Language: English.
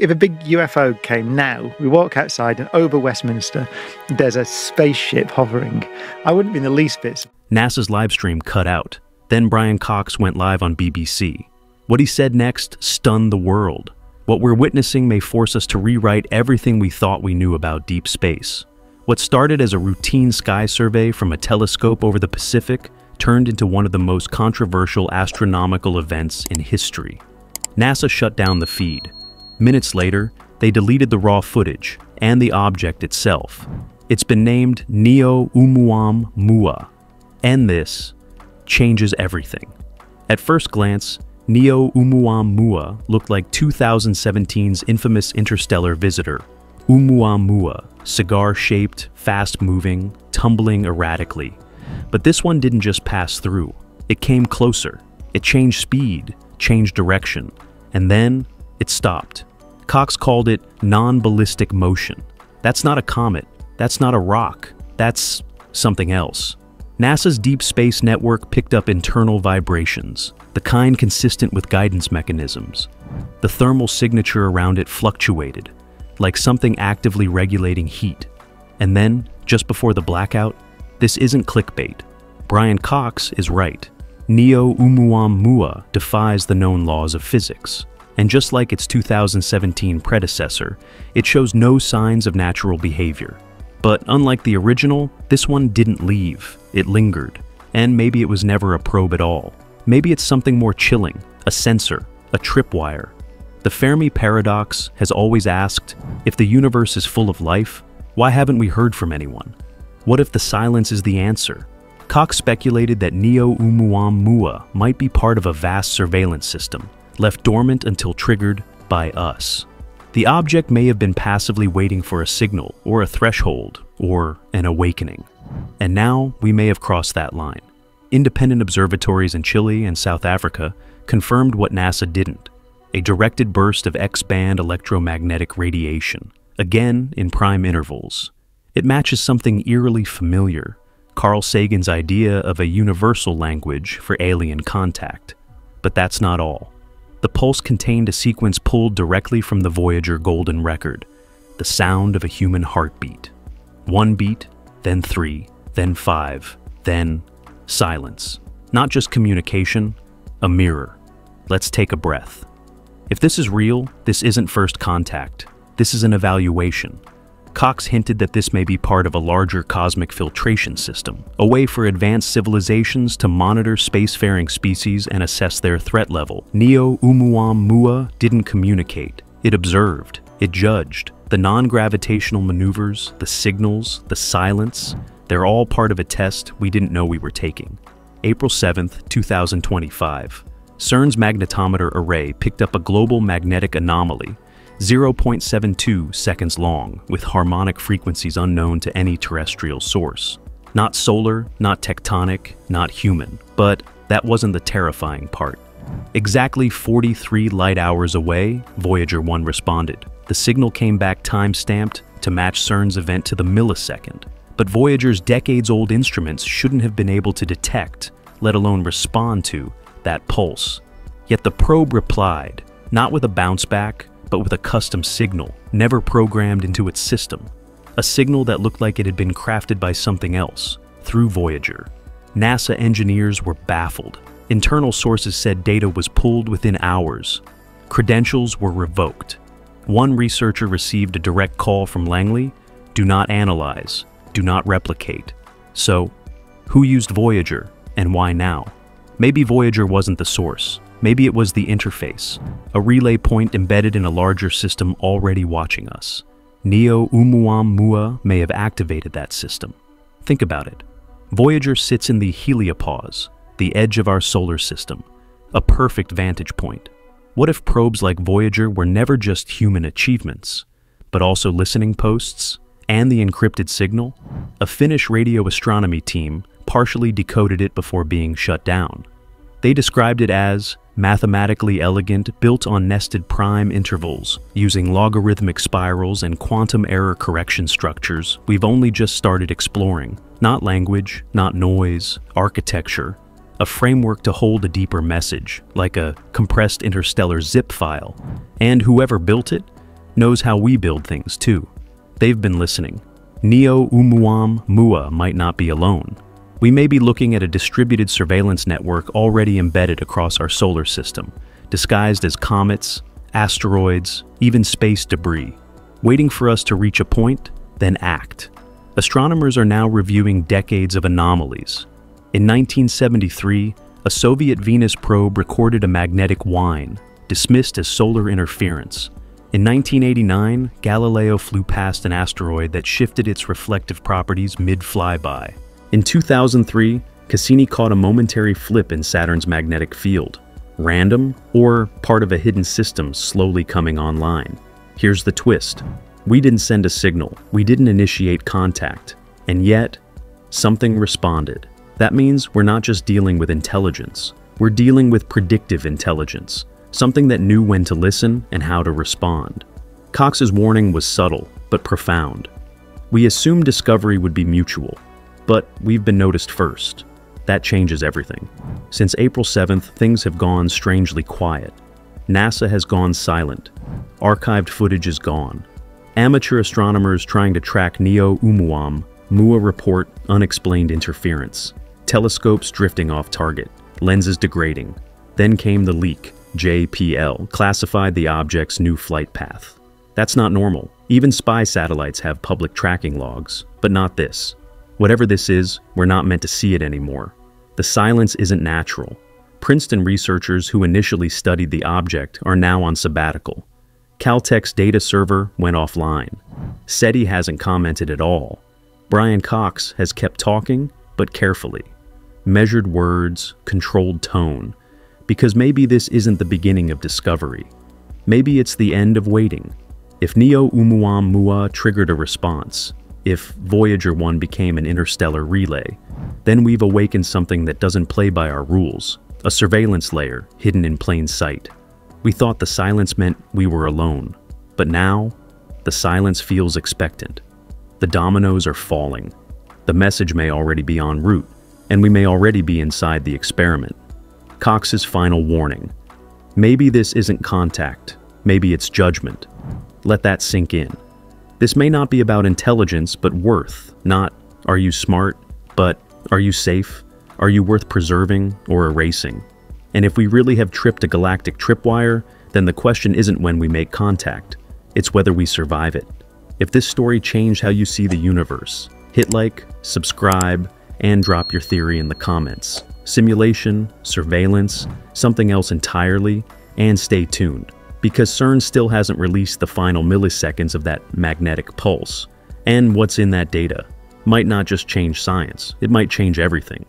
If a big UFO came now, we walk outside and over Westminster, there's a spaceship hovering. I wouldn't be in the least bit. NASA's live stream cut out. Then Brian Cox went live on BBC. What he said next stunned the world. What we're witnessing may force us to rewrite everything we thought we knew about deep space. What started as a routine sky survey from a telescope over the Pacific turned into one of the most controversial astronomical events in history. NASA shut down the feed. Minutes later, they deleted the raw footage and the object itself. It's been named Neo Oumuamua. And this changes everything. At first glance, Neo Oumuamua looked like 2017's infamous interstellar visitor, Oumuamua, cigar-shaped, fast-moving, tumbling erratically. But this one didn't just pass through. It came closer. It changed speed, changed direction, and then it stopped. Cox called it non-ballistic motion. That's not a comet. That's not a rock. That's something else. NASA's Deep Space Network picked up internal vibrations, the kind consistent with guidance mechanisms. The thermal signature around it fluctuated, like something actively regulating heat. And then, just before the blackout, this isn't clickbait. Brian Cox is right. Neo Oumuamua defies the known laws of physics. And just like its 2017 predecessor, it shows no signs of natural behavior. But unlike the original, this one didn't leave, it lingered. And maybe it was never a probe at all. Maybe it's something more chilling, a sensor, a tripwire. The Fermi paradox has always asked, if the universe is full of life, why haven't we heard from anyone? What if the silence is the answer? Cox speculated that Neo Oumuamua might be part of a vast surveillance system, left dormant until triggered by us. The object may have been passively waiting for a signal, or a threshold, or an awakening. And now we may have crossed that line. Independent observatories in Chile and South Africa confirmed what NASA didn't a directed burst of X band electromagnetic radiation, again in prime intervals. It matches something eerily familiar Carl Sagan's idea of a universal language for alien contact. But that's not all. The pulse contained a sequence pulled directly from the Voyager Golden Record, the sound of a human heartbeat. One beat, then three, then five, then silence. Not just communication, a mirror. Let's take a breath. If this is real, this isn't first contact. This is an evaluation. Cox hinted that this may be part of a larger cosmic filtration system, a way for advanced civilizations to monitor spacefaring species and assess their threat level. Neo Oumuamua didn't communicate. It observed. It judged. The non-gravitational maneuvers, the signals, the silence, they're all part of a test we didn't know we were taking. April 7, 2025. CERN's magnetometer array picked up a global magnetic anomaly 0.72 seconds long, with harmonic frequencies unknown to any terrestrial source. Not solar, not tectonic, not human. But that wasn't the terrifying part. Exactly 43 light hours away, Voyager 1 responded. The signal came back time-stamped to match CERN's event to the millisecond. But Voyager's decades-old instruments shouldn't have been able to detect, let alone respond to, that pulse. Yet the probe replied, not with a bounce back, but with a custom signal, never programmed into its system. A signal that looked like it had been crafted by something else, through Voyager. NASA engineers were baffled. Internal sources said data was pulled within hours. Credentials were revoked. One researcher received a direct call from Langley, do not analyze, do not replicate. So, who used Voyager, and why now? Maybe Voyager wasn't the source. Maybe it was the interface, a relay point embedded in a larger system already watching us. Neo Oumuamua may have activated that system. Think about it. Voyager sits in the heliopause, the edge of our solar system, a perfect vantage point. What if probes like Voyager were never just human achievements, but also listening posts and the encrypted signal? A Finnish radio astronomy team partially decoded it before being shut down. They described it as mathematically elegant, built on nested prime intervals, using logarithmic spirals and quantum error correction structures we've only just started exploring. Not language, not noise, architecture, a framework to hold a deeper message, like a compressed interstellar zip file. And whoever built it, knows how we build things too. They've been listening. Neo Oumuamua might not be alone. We may be looking at a distributed surveillance network already embedded across our solar system, disguised as comets, asteroids, even space debris, waiting for us to reach a point, then act. Astronomers are now reviewing decades of anomalies. In 1973, a Soviet Venus probe recorded a magnetic whine, dismissed as solar interference. In 1989, Galileo flew past an asteroid that shifted its reflective properties mid-flyby. In 2003, Cassini caught a momentary flip in Saturn's magnetic field, random or part of a hidden system slowly coming online. Here's the twist. We didn't send a signal, we didn't initiate contact, and yet, something responded. That means we're not just dealing with intelligence, we're dealing with predictive intelligence, something that knew when to listen and how to respond. Cox's warning was subtle, but profound. We assumed discovery would be mutual, but we've been noticed first. That changes everything. Since April 7th, things have gone strangely quiet. NASA has gone silent. Archived footage is gone. Amateur astronomers trying to track Neo Umuam, MUA report unexplained interference. Telescopes drifting off target, lenses degrading. Then came the leak, JPL, classified the object's new flight path. That's not normal. Even spy satellites have public tracking logs, but not this. Whatever this is, we're not meant to see it anymore. The silence isn't natural. Princeton researchers who initially studied the object are now on sabbatical. Caltech's data server went offline. SETI hasn't commented at all. Brian Cox has kept talking, but carefully. Measured words, controlled tone. Because maybe this isn't the beginning of discovery. Maybe it's the end of waiting. If Neo Oumuamua triggered a response, if Voyager 1 became an interstellar relay, then we've awakened something that doesn't play by our rules, a surveillance layer hidden in plain sight. We thought the silence meant we were alone, but now, the silence feels expectant. The dominoes are falling. The message may already be en route, and we may already be inside the experiment. Cox's final warning. Maybe this isn't contact, maybe it's judgment. Let that sink in. This may not be about intelligence, but worth, not are you smart, but are you safe? Are you worth preserving or erasing? And if we really have tripped a galactic tripwire, then the question isn't when we make contact, it's whether we survive it. If this story changed how you see the universe, hit like, subscribe, and drop your theory in the comments. Simulation, surveillance, something else entirely, and stay tuned because CERN still hasn't released the final milliseconds of that magnetic pulse. And what's in that data might not just change science, it might change everything.